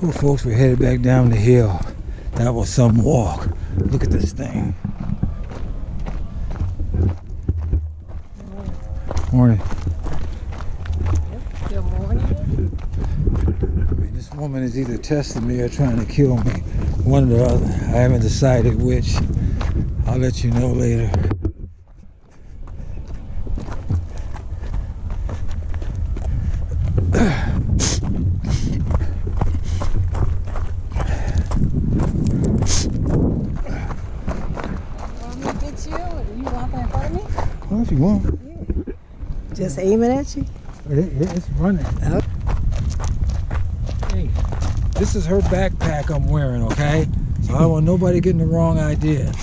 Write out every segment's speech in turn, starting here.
Well, folks, we're headed back down the hill. That was some walk. Look at this thing. Morning. Good morning. I mean, this woman is either testing me or trying to kill me. One or the other. I haven't decided which. I'll let you know later. Want me to get you? Or do you want that for me? Well, if you want. Just aiming at you? It, it- it's running. Oh. Hey, this is her backpack I'm wearing, okay? So I don't want nobody getting the wrong idea.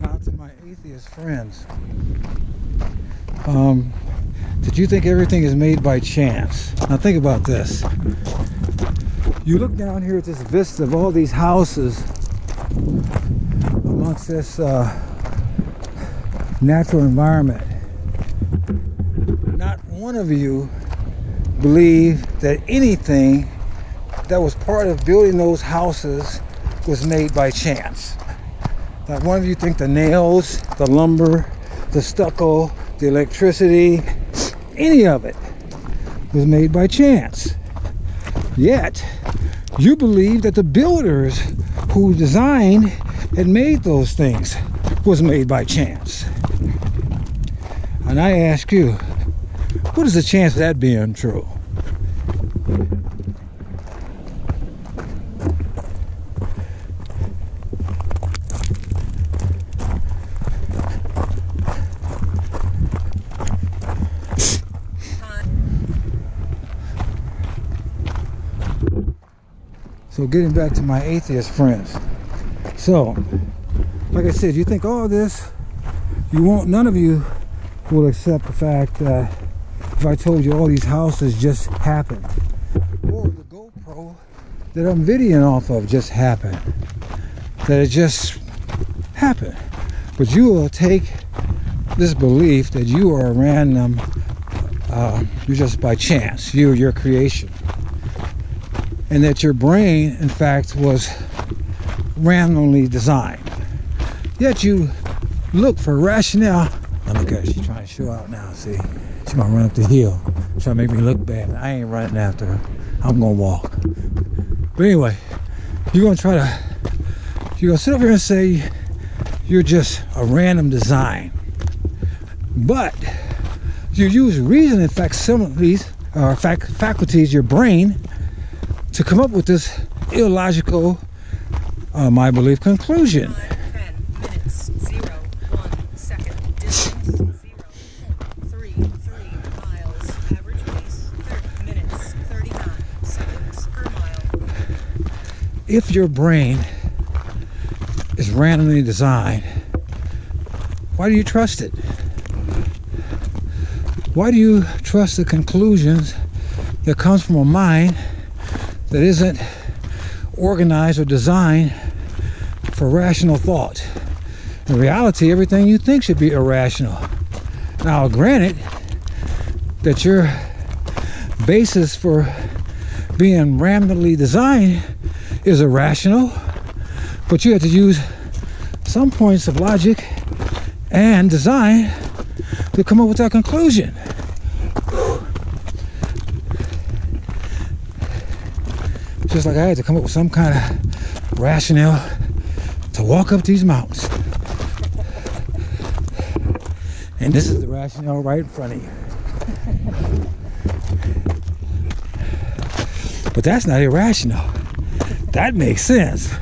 Now to my atheist friends. Um, did you think everything is made by chance? Now think about this. You look down here at this vista of all these houses amongst this uh, natural environment. Not one of you believe that anything that was part of building those houses was made by chance. Not one of you think the nails, the lumber, the stucco, the electricity, any of it was made by chance. Yet, you believe that the builders who designed and made those things was made by chance. And I ask you, what is the chance of that being true? So getting back to my atheist friends. So, like I said, you think all this, you won't, none of you will accept the fact that if I told you all these houses just happened. Or the GoPro that I'm videoing off of just happened. That it just happened. But you will take this belief that you are a random, uh, you're just by chance, you're your creation and that your brain, in fact, was randomly designed. Yet you look for rationale. Look at her, she's trying to show out now, see? She's gonna run up the hill, trying to make me look bad. I ain't running after her. I'm gonna walk. But anyway, you're gonna try to, you're gonna sit over here and say you're just a random design. But you use reasoning facsimiles, or uh, fac- faculties, your brain, to come up with this illogical, um, I believe, conclusion. If your brain is randomly designed, why do you trust it? Why do you trust the conclusions that comes from a mind that isn't organized or designed for rational thought? In reality, everything you think should be irrational. Now, granted that your basis for being randomly designed is irrational, but you have to use some points of logic and design to come up with that conclusion. Just like I had to come up with some kind of rationale to walk up these mountains. And this is the rationale right in front of you. But that's not irrational. That makes sense.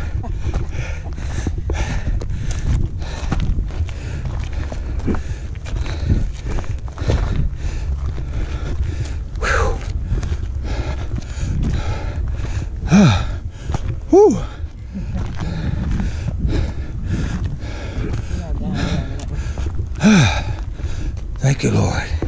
Thank you, Lord.